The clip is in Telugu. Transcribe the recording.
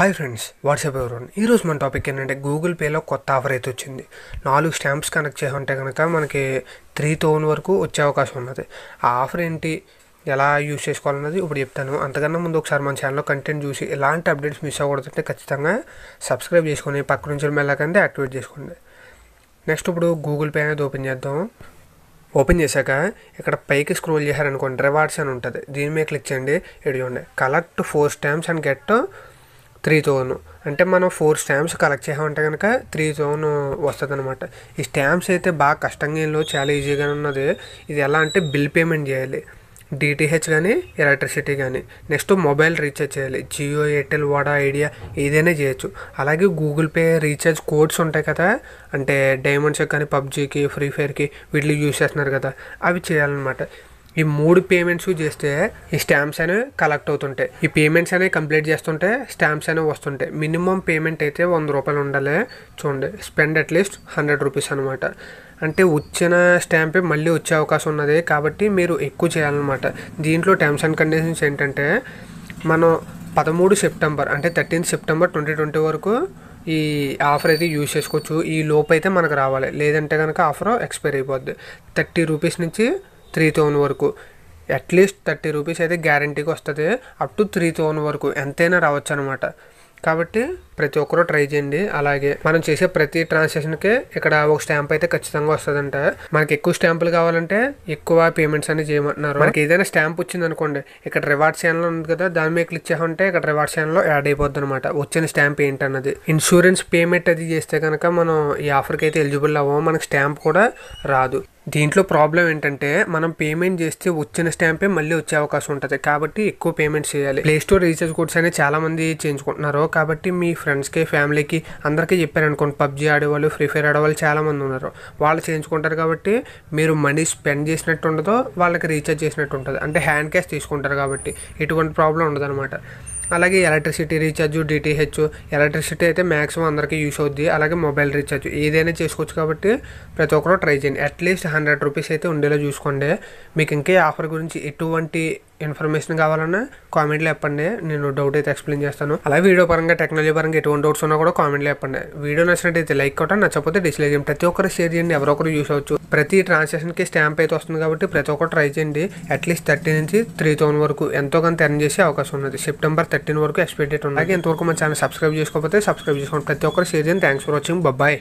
హాయ్ ఫ్రెండ్స్ వాట్సాప్ ఎవరు ఈరోజు మన టాపిక్ ఏంటంటే గూగుల్ పేలో కొత్త ఆఫర్ అయితే వచ్చింది. నాలుగు స్టాంప్స్ కనెక్ట్ చేయమంటే కనుక మనకి త్రీ థౌన్ వరకు వచ్చే అవకాశం ఉన్నది. ఆ ఆఫర్ ఏంటి? ఎలా యూజ్ చేసుకోవాలన్నది ఇప్పుడు చెప్తాను. అంతకన్నా ముందు ఒకసారి మన ఛానల్లో కంటెంట్ చూసి ఎలాంటి అప్డేట్స్ మిస్ అవ్వకూడదంటే ఖచ్చితంగా సబ్స్క్రైబ్ చేసుకొని పక్క నుంచి మెల్లకంటే యాక్టివేట్ చేసుకోండి. నెక్స్ట్ ఇప్పుడు గూగుల్ పే అనేది ఓపెన్ చేద్దాం. ఓపెన్ చేశాక ఇక్కడ పైకి స్క్రోల్ చేశారనుకోండి రివార్డ్స్ అని ఉంటుంది. దీని మీద క్లిక్ చేయండి. ఇక్కడ collect four stamps and get three thousand అంటే మనం ఫోర్ స్టాంప్స్ కలెక్ట్ చేసామంటే కనుక త్రీ థౌజండ్ వస్తుంది అనమాట ఈ స్టాంప్స్ అయితే బాగా కష్టంగా ఏం లేవు చాలా ఈజీగా ఉన్నది. ఇది ఎలా అంటే బిల్ పేమెంట్ చేయాలి. డిటిహెచ్ కానీ ఎలక్ట్రిసిటీ కానీ నెక్స్ట్ మొబైల్ రీఛార్జ్ చేయాలి. జియో ఎయిర్టెల్ వాడా ఐడియా ఏదైనా చేయొచ్చు. అలాగే గూగుల్ పే రీఛార్జ్ కోడ్స్ ఉంటాయి కదా. అంటే డైమండ్స్ కానీ పబ్జీకి ఫ్రీ ఫైర్కి వీటికి యూజ్ చేస్తున్నారు కదా. అవి చేయాలన్నమాట. ఈ మూడు పేమెంట్స్ చేస్తే ఈ స్టాంప్స్ అనేవి కలెక్ట్ అవుతుంటాయి. ఈ పేమెంట్స్ అనేవి కంప్లీట్ చేస్తుంటే స్టాంప్స్ అనేవి వస్తుంటాయి. మినిమం పేమెంట్ అయితే వంద రూపాయలు ఉండాలి. చూడండి స్పెండ్ అట్లీస్ట్ హండ్రెడ్ రూపీస్ అనమాట అంటే వచ్చిన స్టాంపే మళ్ళీ వచ్చే అవకాశం ఉన్నది కాబట్టి మీరు ఎక్కువ చేయాలన్నమాట. దీంట్లో టర్మ్స్ అండ్ కండిషన్స్ ఏంటంటే మనం పదమూడు సెప్టెంబర్ అంటే థర్టీన్త్ సెప్టెంబర్ ట్వంటీ ట్వంటీ వరకు ఈ ఆఫర్ అయితే యూజ్ చేసుకోవచ్చు. ఈ లోపు అయితే మనకు రావాలి. లేదంటే కనుక ఆఫర్ ఎక్స్పైర్ అయిపోద్ది. థర్టీ రూపీస్ నుంచి త్రీ థౌజండ్ వరకు. అట్లీస్ట్ థర్టీ రూపీస్ అయితే గ్యారంటీగా వస్తుంది. అప్ టు త్రీ థౌజండ్ వరకు ఎంతైనా రావచ్చు అనమాట కాబట్టి ప్రతి ఒక్కరూ ట్రై చేయండి. అలాగే మనం చేసే ప్రతి ట్రాన్సాక్షన్కి ఇక్కడ ఒక స్టాంప్ అయితే ఖచ్చితంగా వస్తుందంట. మనకి ఎక్కువ స్టాంపులు కావాలంటే ఎక్కువ పేమెంట్స్ అనేది చేయమంటున్నారు. మనకి ఏదైనా స్టాంప్ వచ్చింది అనుకోండి ఇక్కడ రివార్డ్ ఛానల్ ఉంది కదా దాని మీద క్లిక్ చేయాలంటే ఇక్కడ రివార్డ్ ఛానల్లో యాడ్ అయిపోద్ది అనమాట వచ్చిన స్టాంప్ ఏంటన్నది ఇన్సూరెన్స్ పేమెంట్ అది చేస్తే కనుక మనం ఈ ఆఫర్కి అయితే ఎలిజిబుల్ అవ్వము మనకి స్టాంప్ కూడా రాదు. దీంట్లో ప్రాబ్లం ఏంటంటే మనం పేమెంట్ చేస్తే వచ్చిన స్టాంపే మళ్ళీ వచ్చే అవకాశం ఉంటుంది. కాబట్టి ఎక్కువ పేమెంట్ చేయాలి. ప్లే స్టోర్ రీఛార్జ్ కోడ్స్ అనేది చాలా మంది చేయించుకుంటున్నారు. కాబట్టి మీ ఫ్రెండ్స్కి ఫ్యామిలీకి అందరికీ చెప్పారు అనుకోండి పబ్జీ ఆడేవాళ్ళు ఫ్రీ ఫైర్ ఆడేవాళ్ళు చాలా మంది ఉన్నారు. వాళ్ళు చేయించుకుంటారు కాబట్టి మీరు మనీ స్పెండ్ చేసినట్టు ఉండదో వాళ్ళకి రీఛార్జ్ చేసినట్టు ఉంటుంది. అంటే హ్యాండ్ క్యాష్ తీసుకుంటారు కాబట్టి ఎటువంటి ప్రాబ్లం ఉండదు అనమాట అలాగే ఎలక్ట్రిసిటీ రీఛార్జ్ డిటిహెచ్ ఎలక్ట్రిసిటీ అయితే మ్యాక్సిమం అందరికీ యూస్ అవుద్ది. అలాగే మొబైల్ రీఛార్జ్ ఏదైనా చేసుకోవచ్చు కాబట్టి ప్రతి ఒక్కరు ట్రై చేయండి. అట్లీస్ట్ హండ్రెడ్ రూపీస్ అయితే ఉండేలా చూసుకోండి. మీకు ఇంకే ఆఫర్ గురించి ఎటువంటి ఇన్ఫర్మేషన్ కావాలన్నా కామెంట్లో చెప్పండి. నేను డౌట్ అయితే ఎక్స్ప్లెయిన్ చేస్తాను. అలాగే వీడియో పరంగా టెక్నాలజీ పరంగా ఎటువంటి డౌట్స్ ఉన్నా కూడా కామెంట్లో చెప్పండి. వీడియో నచ్చినట్టయితే లైక్ కొట్టండి. నచ్చకపోతే డిస్లైక్ చేయండి. ప్రతి ఒక్కరు షేర్ చేయండి. ఎవరో ఒకరు యూస్ అవ్వచ్చు. ప్రతి ట్రాన్సాక్షన్కి స్టాంప్ అయితే వస్తుంది కాబట్టి ప్రతి ఒక్కరు ట్రై చేయండి. అట్లీస్ట్ థర్టీ నుంచి త్రీ థౌసండ్ వరకు ఎంతో కొంత ఎర్న్ చేసే అవకాశం ఉన్నది. సెప్టెంబర్ థర్టీన్ వరకు ఎక్స్పెక్టెడ్ ఉంది అలాగే ఇంతవరకు మన ఛానల్ సబ్స్క్రైబ్ చేసుకోకపోతే సబ్స్క్రైబ్ చేసుకోండి. ప్రతి ఒక్కరు షేర్ చేయండి. Thanks for watching. బాయ్